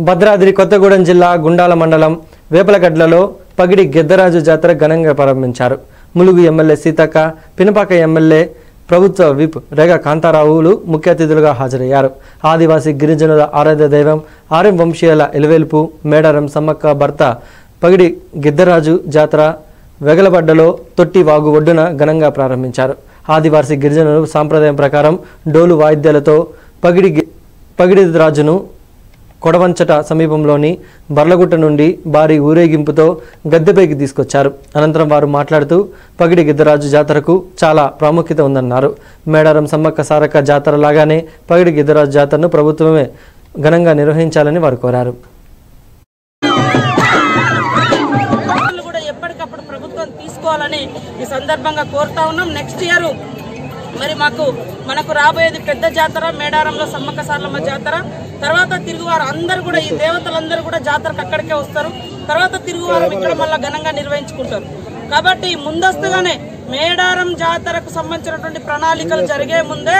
భద్రాద్రి కొత్తగూడెం జిల్లా గుండాల మండలం వేపలగడ్లలో పగిడి గెద్దరాజు జాతర ఘనంగా ప్రారంభించారు. ములుగు ఎమ్మెల్యే సీతక్క పినపాక ఎమ్మెల్యే ప్రభుత్వ విప్ రేగ కాంతారావులు ముఖ్య అతిథులుగా హాజరయ్యారు. ఆదివాసీ గిరిజనుల ఆరాధ్య దైవం ఆర్యం వంశీయుల ఎలువేల్పు మేడారం సమ్మక్క భర్త పగిడి గిద్దరాజు జాతర వెగలబడ్డలో తొట్టి వాగు ఒడ్డున ఘనంగా ప్రారంభించారు. ఆదివాసీ గిరిజనులు సాంప్రదాయం ప్రకారం డోలు వాయిద్యాలతో పగిడి గి- పగిడి రాజును కొడవంచట సమీపంలోని బర్లగుట్ట నుండి భారీ ఊరేగింపుతో గద్దెపైకి తీసుకొచ్చారు. అనంతరం వారు మాట్లాడుతూ పగిడి గిద్దరాజు జాతరకు చాలా ప్రాముఖ్యత ఉందన్నారు. మేడారం సమ్మక్క సారక్క జాతర లాగానే పగిడి గిద్దరాజు జాతరను ప్రభుత్వమే ఘనంగా నిర్వహించాలని వారు కోరారు. తీసుకోవాలని ఈ సందర్భంగా కోరుతా ఉన్నాం. నెక్స్ట్ ఇయర్ మరి మాకు మనకు రాబోయేది పెద్ద జాతర మేడారంలో సమ్మక్క సార్లమ్మ జాతర. తర్వాత తిరుగువారు అందరూ కూడా ఈ దేవతలందరూ కూడా జాతరకు అక్కడికే వస్తారు. తర్వాత తిరుగువారం ఇక్కడ మళ్ళీ ఘనంగా నిర్వహించుకుంటారు. కాబట్టి ముందస్తుగానే మేడారం జాతరకు సంబంధించినటువంటి ప్రణాళికలు జరిగే ముందే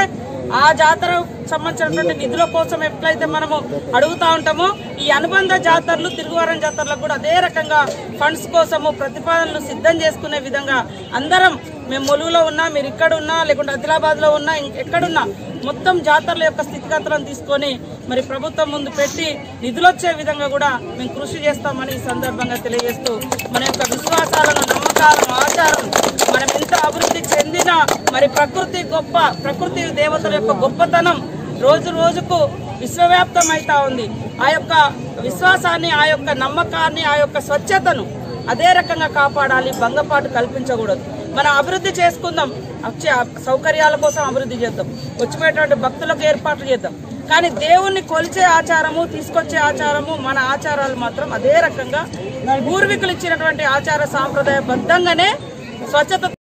ఆ జాతర సంబంధించినటువంటి నిధుల కోసం ఎట్లయితే మనము అడుగుతా ఉంటామో ఈ అనుబంధ జాతరలు తిరుగువారం జాతరలకు కూడా అదే రకంగా ఫండ్స్ కోసము ప్రతిపాదనలు సిద్ధం చేసుకునే విధంగా అందరం మేము మొలుగులో ఉన్నా మీరు ఇక్కడ ఉన్నా లేకుంటే ఆదిలాబాద్లో ఉన్నా ఎక్కడున్నా మొత్తం జాతరల యొక్క స్థితిగతులను తీసుకొని మరి ప్రభుత్వం ముందు పెట్టి నిధులు వచ్చే విధంగా కూడా మేము కృషి చేస్తామని ఈ సందర్భంగా తెలియజేస్తూ మన యొక్క విశ్వాసాలను నమ్మకాలను ఆచారం మనం ఎంత అభివృద్ధి చెందిన మరి ప్రకృతి గొప్ప ప్రకృతి దేవతల యొక్క గొప్పతనం రోజు రోజుకు విశ్వవ్యాప్తం అవుతా ఉంది. ఆ యొక్క విశ్వాసాన్ని ఆ యొక్క నమ్మకాన్ని ఆ యొక్క స్వచ్ఛతను అదే రకంగా కాపాడాలి భంగపాటు కల్పించకూడదు. మనం అభివృద్ధి చేసుకుందాం. వచ్చే సౌకర్యాల కోసం అభివృద్ధి చేద్దాం. వచ్చిపోయేటువంటి భక్తులకు ఏర్పాట్లు చేద్దాం. కానీ దేవుణ్ణి కొలిచే ఆచారము తీసుకొచ్చే ఆచారము మన ఆచారాలు మాత్రం అదే రకంగా పూర్వీకులు ఇచ్చినటువంటి ఆచార సాంప్రదాయ బద్ధంగానే స్వచ్ఛత